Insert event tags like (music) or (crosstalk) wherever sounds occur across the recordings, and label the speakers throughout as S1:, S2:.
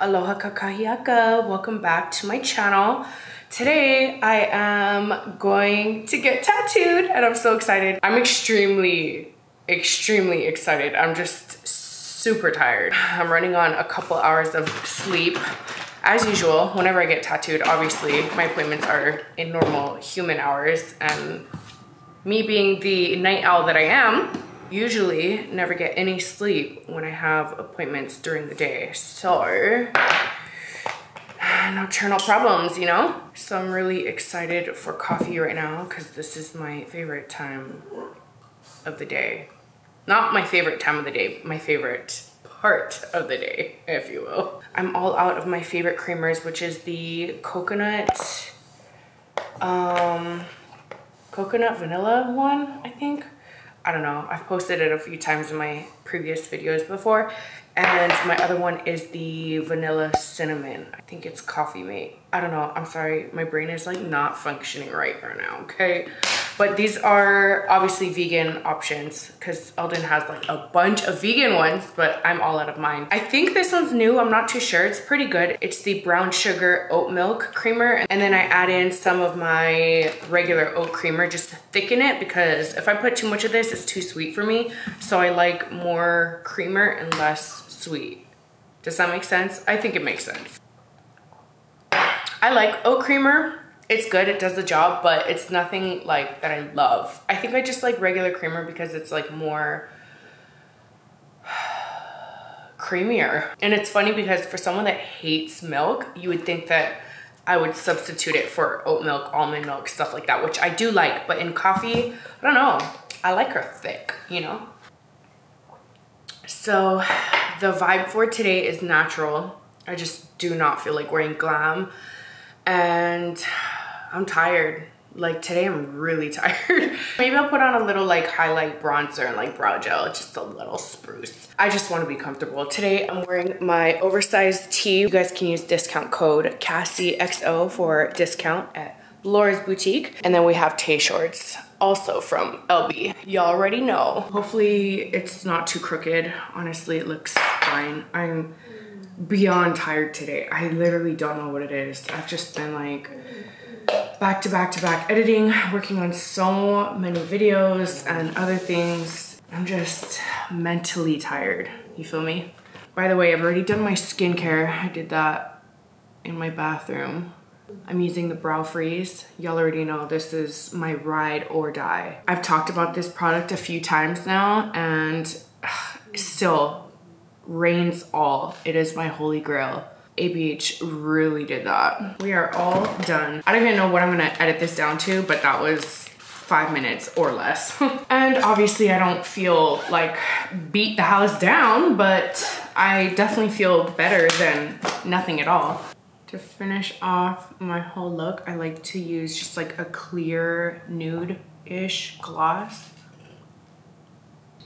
S1: Aloha kakahiaka. Welcome back to my channel. Today I am going to get tattooed and I'm so excited. I'm extremely, extremely excited. I'm just super tired. I'm running on a couple hours of sleep. As usual, whenever I get tattooed, obviously my appointments are in normal human hours and me being the night owl that I am, usually never get any sleep when I have appointments during the day. So, (sighs) nocturnal problems, you know? So I'm really excited for coffee right now because this is my favorite time of the day. Not my favorite time of the day, my favorite part of the day, (laughs) if you will. I'm all out of my favorite creamers, which is the coconut, um, coconut vanilla one, I think. I don't know. I've posted it a few times in my previous videos before. And my other one is the vanilla cinnamon. I think it's Coffee Mate. I don't know. I'm sorry. My brain is like not functioning right right now, okay? But these are obviously vegan options because Eldon has like a bunch of vegan ones, but I'm all out of mine. I think this one's new. I'm not too sure. It's pretty good. It's the brown sugar oat milk creamer. And then I add in some of my regular oat creamer just to thicken it because if I put too much of this, it's too sweet for me. So I like more creamer and less sweet. Does that make sense? I think it makes sense. I like oat creamer it's good, it does the job, but it's nothing like that I love. I think I just like regular creamer because it's like more (sighs) creamier. And it's funny because for someone that hates milk, you would think that I would substitute it for oat milk, almond milk, stuff like that, which I do like. But in coffee, I don't know. I like her thick, you know? So the vibe for today is natural. I just do not feel like wearing glam. And I'm tired. Like today I'm really (laughs) tired. Maybe I'll put on a little like highlight bronzer and like brow gel, just a little spruce. I just wanna be comfortable. Today I'm wearing my oversized tee. You guys can use discount code CassieXO for discount at Laura's Boutique. And then we have Tay shorts also from LB. Y'all already know. Hopefully it's not too crooked. Honestly, it looks fine. I'm beyond tired today. I literally don't know what it is. I've just been like back to back to back editing, working on so many videos and other things. I'm just mentally tired, you feel me? By the way, I've already done my skincare. I did that in my bathroom. I'm using the Brow Freeze. Y'all already know this is my ride or die. I've talked about this product a few times now and ugh, still reigns all. It is my holy grail. ABH really did that. We are all done. I don't even know what I'm gonna edit this down to, but that was five minutes or less. (laughs) and obviously I don't feel like beat the house down, but I definitely feel better than nothing at all. To finish off my whole look, I like to use just like a clear nude-ish gloss.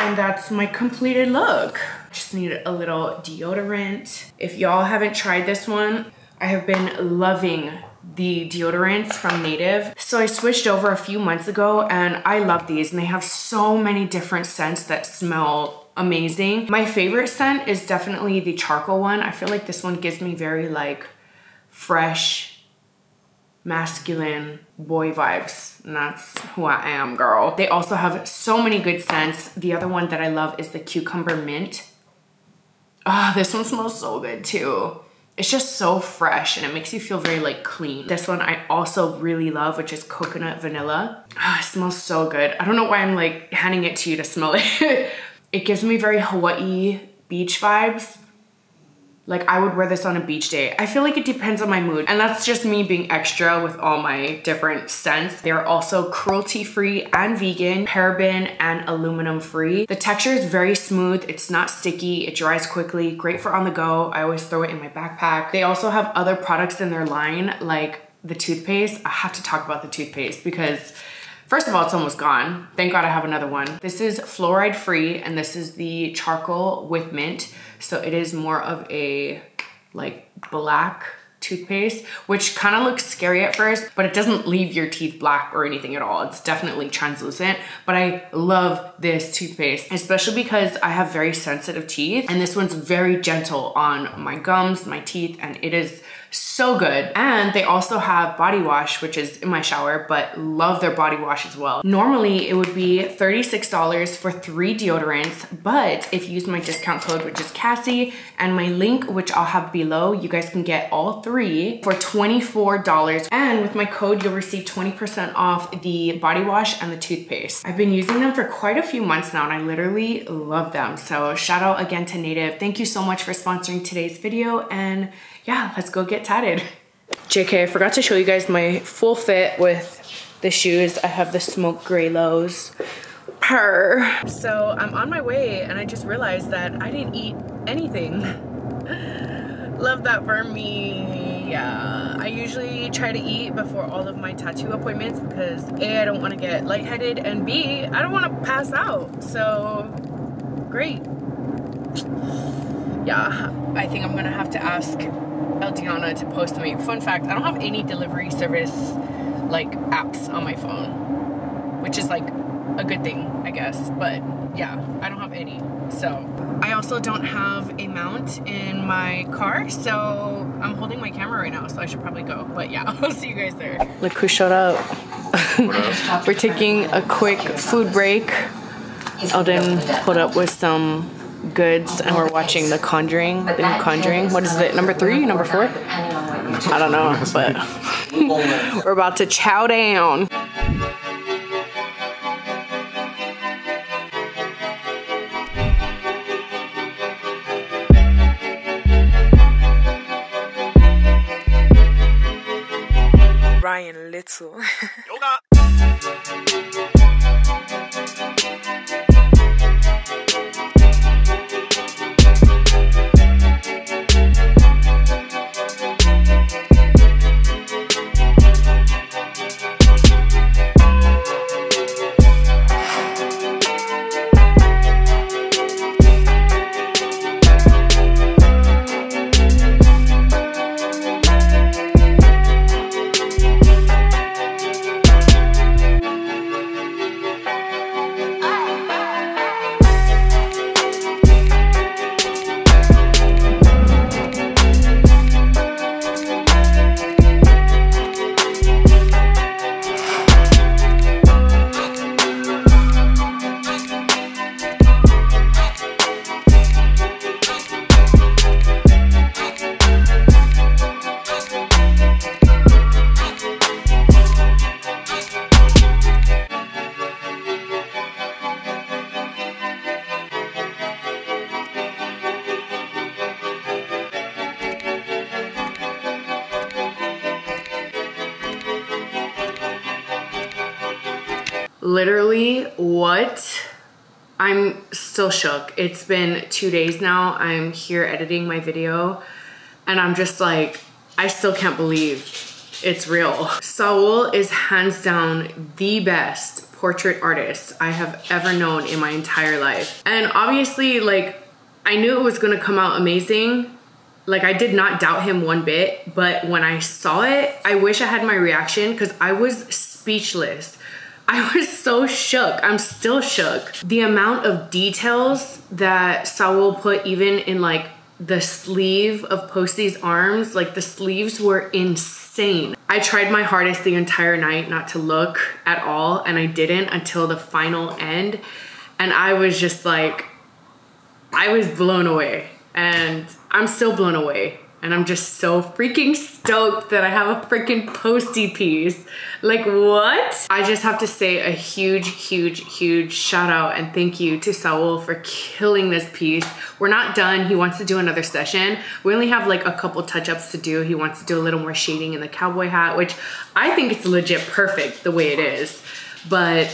S1: And that's my completed look. Just need a little deodorant. If y'all haven't tried this one, I have been loving the deodorants from Native. So I switched over a few months ago and I love these and they have so many different scents that smell amazing. My favorite scent is definitely the charcoal one. I feel like this one gives me very like fresh, masculine boy vibes and that's who I am girl. They also have so many good scents. The other one that I love is the cucumber mint. Ah, oh, this one smells so good too. It's just so fresh and it makes you feel very like clean. This one I also really love, which is coconut vanilla. Ah, it smells so good. I don't know why I'm like handing it to you to smell it. (laughs) it gives me very Hawaii beach vibes like I would wear this on a beach day. I feel like it depends on my mood. And that's just me being extra with all my different scents. They're also cruelty free and vegan, paraben and aluminum free. The texture is very smooth. It's not sticky. It dries quickly. Great for on the go. I always throw it in my backpack. They also have other products in their line like the toothpaste. I have to talk about the toothpaste because First of all, it's almost gone. Thank God I have another one. This is fluoride free and this is the charcoal with mint. So it is more of a like black toothpaste, which kind of looks scary at first, but it doesn't leave your teeth black or anything at all. It's definitely translucent, but I love this toothpaste, especially because I have very sensitive teeth and this one's very gentle on my gums, my teeth, and it is so good. And they also have body wash, which is in my shower, but love their body wash as well. Normally it would be $36 for three deodorants, but if you use my discount code, which is Cassie, and my link, which I'll have below, you guys can get all three for $24. And with my code, you'll receive 20% off the body wash and the toothpaste. I've been using them for quite a few months now and I literally love them. So shout out again to Native. Thank you so much for sponsoring today's video and yeah, let's go get tatted. (laughs) JK, I forgot to show you guys my full fit with the shoes. I have the smoke gray lows. Purr. So I'm on my way and I just realized that I didn't eat anything. (laughs) Love that for me. Yeah, I usually try to eat before all of my tattoo appointments because A, I don't want to get lightheaded and B, I don't want to pass out. So, great. Yeah, I think I'm gonna have to ask Eldiana to post me. Fun fact, I don't have any delivery service like apps on my phone, which is like a good thing, I guess. But yeah, I don't have any. So I also don't have a mount in my car, so I'm holding my camera right now, so I should probably go. But yeah, (laughs) I'll see you guys there. Look who showed up. We're taking a quick food break. Eldon put up with some goods and we're watching The Conjuring, the new Conjuring. What is it, number three, number four? I don't know, but (laughs) we're about to chow down. Literally what I'm still shook. It's been two days now. I'm here editing my video and I'm just like, I still can't believe it's real. Saul is hands down the best portrait artist I have ever known in my entire life. And obviously like, I knew it was gonna come out amazing. Like I did not doubt him one bit, but when I saw it, I wish I had my reaction because I was speechless. I was so shook. I'm still shook. The amount of details that Saul put even in like the sleeve of Posty's arms, like the sleeves were insane. I tried my hardest the entire night not to look at all and I didn't until the final end. And I was just like, I was blown away and I'm still blown away. And I'm just so freaking stoked that I have a freaking posty piece. Like what? I just have to say a huge, huge, huge shout out and thank you to Saul for killing this piece. We're not done. He wants to do another session. We only have like a couple touch-ups to do. He wants to do a little more shading in the cowboy hat, which I think it's legit perfect the way it is. But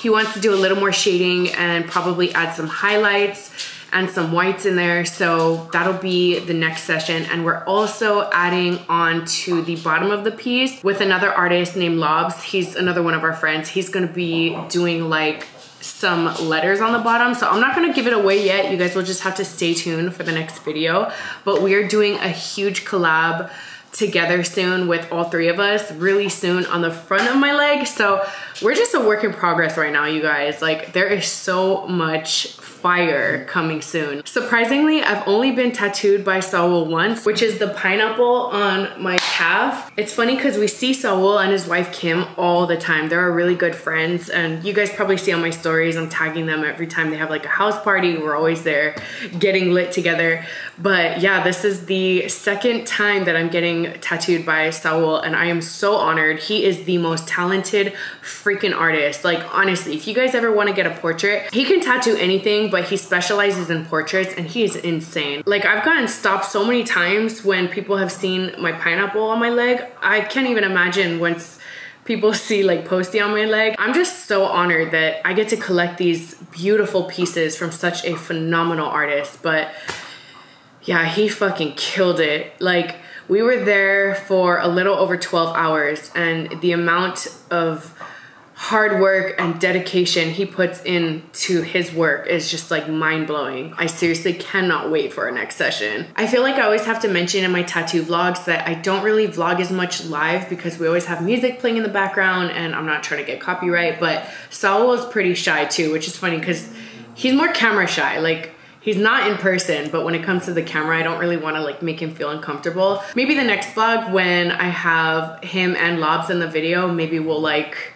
S1: he wants to do a little more shading and probably add some highlights and some whites in there. So that'll be the next session. And we're also adding on to the bottom of the piece with another artist named Lobs. He's another one of our friends. He's gonna be doing like some letters on the bottom. So I'm not gonna give it away yet. You guys will just have to stay tuned for the next video. But we are doing a huge collab together soon with all three of us really soon on the front of my leg. So we're just a work in progress right now, you guys. Like there is so much fire coming soon. Surprisingly, I've only been tattooed by Saul once, which is the pineapple on my calf. It's funny because we see Saul and his wife Kim all the time. They're our really good friends and you guys probably see on my stories, I'm tagging them every time they have like a house party. We're always there getting lit together. But yeah, this is the second time that I'm getting tattooed by Saul and I am so honored. He is the most talented freaking artist. Like honestly, if you guys ever want to get a portrait, he can tattoo anything, but he specializes in portraits and he is insane. Like I've gotten stopped so many times when people have seen my pineapple on my leg. I can't even imagine once people (laughs) see like posty on my leg. I'm just so honored that I get to collect these beautiful pieces from such a phenomenal artist. But yeah, he fucking killed it. Like we were there for a little over 12 hours and the amount of hard work and dedication he puts into his work is just like mind blowing. I seriously cannot wait for our next session. I feel like I always have to mention in my tattoo vlogs that I don't really vlog as much live because we always have music playing in the background and I'm not trying to get copyright, but Saul is pretty shy too, which is funny because he's more camera shy. Like he's not in person, but when it comes to the camera, I don't really want to like make him feel uncomfortable. Maybe the next vlog when I have him and Lobs in the video, maybe we'll like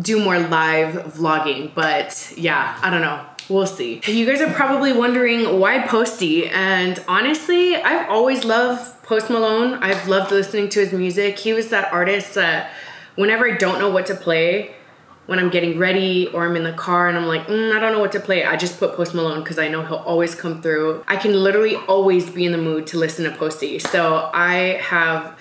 S1: do more live vlogging. But yeah, I don't know. We'll see. You guys are probably wondering why Posty, and honestly, I've always loved Post Malone. I've loved listening to his music. He was that artist that whenever I don't know what to play, when I'm getting ready or I'm in the car and I'm like, mm, I don't know what to play, I just put Post Malone because I know he'll always come through. I can literally always be in the mood to listen to Posty. So I have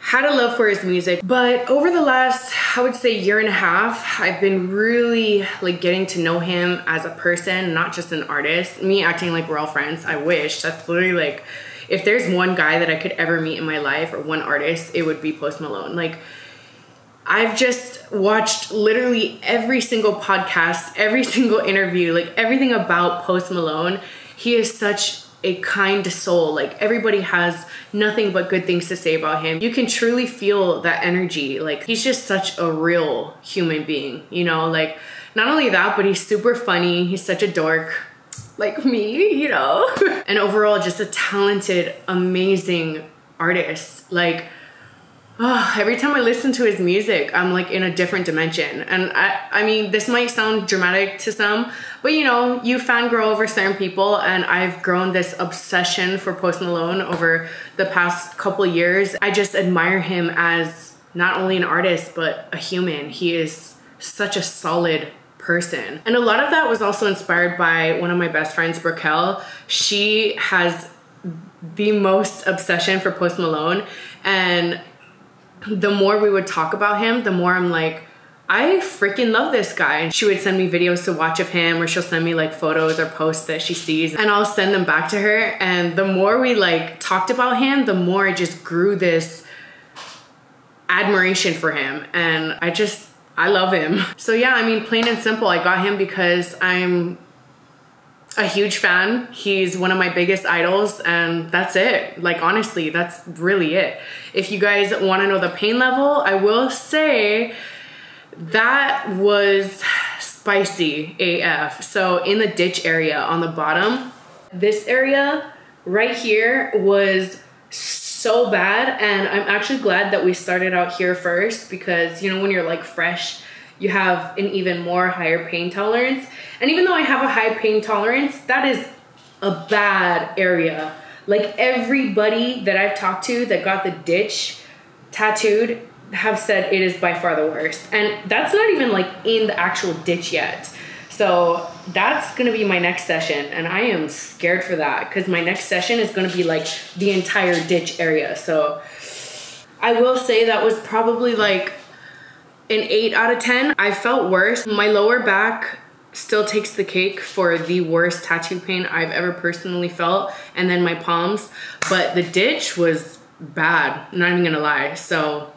S1: had a love for his music but over the last i would say year and a half i've been really like getting to know him as a person not just an artist. Me acting like we're all friends i wish. That's literally like if there's one guy that i could ever meet in my life or one artist it would be post malone. Like I've just watched literally every single podcast, every (laughs) single interview, like everything about Post Malone. He is such a kind soul. Like everybody has nothing but good things to say about him. You can truly feel that energy. Like he's just such a real human being, you know? Like not only that, but he's super funny. He's such a dork like (laughs) me, you know? (laughs) and overall just a talented, amazing artist. Like oh, every time I listen to his music, I'm like in a different dimension. And I, I mean, this might sound dramatic to some, but you know, you fangirl over certain people, and I've grown this obsession for Post Malone over the past couple years. I just admire him as not only an artist, but a human. He is such a solid person. And a lot of that was also inspired by one of my best friends, Brickell. She has the most obsession for Post Malone. And the more we would talk about him, the more I'm like, I freaking love this guy. And she would send me videos to watch of him, or she'll send me like photos or posts that she sees, and I'll send them back to her. And the more we like talked about him, the more I just grew this admiration for him. And I just, I love him. So yeah, I mean, plain and simple, I got him because I'm a huge fan. He's one of my biggest idols, and that's it. Like, honestly, that's really it. If you guys want to know the pain level, I will say that was spicy AF. So, in the ditch area on the bottom, this area right here was so bad. And I'm actually glad that we started out here first because, you know, when you're like fresh, you have an even more higher pain tolerance. And even though I have a high pain tolerance, that is a bad area. Like everybody that I've talked to that got the ditch tattooed have said it is by far the worst. And that's not even like in the actual ditch yet. So that's gonna be my next session, and I am scared for that because my next session is gonna be like the entire ditch area. So I will say that was probably like an 8 out of 10. I felt worse. My lower back still takes the cake for the worst tattoo pain I've ever personally felt and then my palms but the ditch was bad not even gonna lie so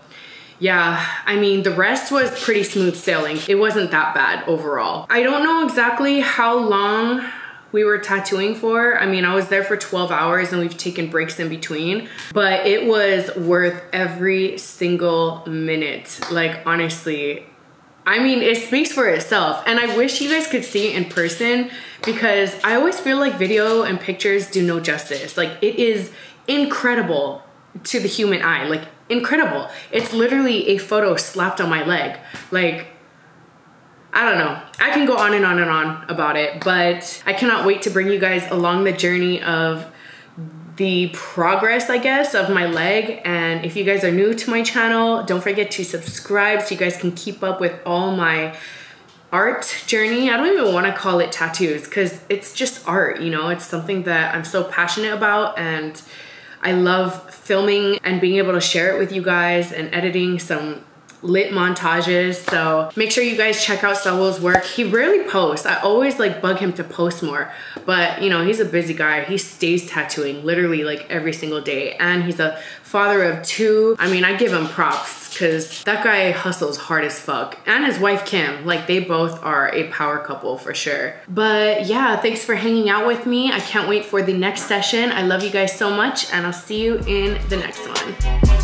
S1: yeah, I mean, the rest was pretty smooth sailing. It wasn't that bad overall. I don't know exactly how long we were tattooing for. I mean, I was there for 12 hours and we've taken breaks in between, but it was worth every single minute. Like, honestly, I mean, it speaks for itself. And I wish you guys could see it in person because I always feel like video and pictures do no justice. Like, it is incredible to the human eye. Like, incredible. It's literally a photo slapped on my leg. Like, I don't know. I can go on and on and on about it, but I cannot wait to bring you guys along the journey of the progress, I guess, of my leg. And if you guys are new to my channel, don't forget to subscribe so you guys can keep up with all my art journey. I don't even want to call it tattoos because it's just art, you know, it's something that I'm so passionate about and I love filming and being able to share it with you guys and editing some lit montages. So make sure you guys check out Saul's work. He rarely posts. I always like bug him to post more, but you know, he's a busy guy. He stays tattooing literally like every single day. And he's a father of two. I mean, I give him props because that guy hustles hard as fuck. And his wife Kim, like they both are a power couple for sure. But yeah, thanks for hanging out with me. I can't wait for the next session. I love you guys so much and I'll see you in the next one.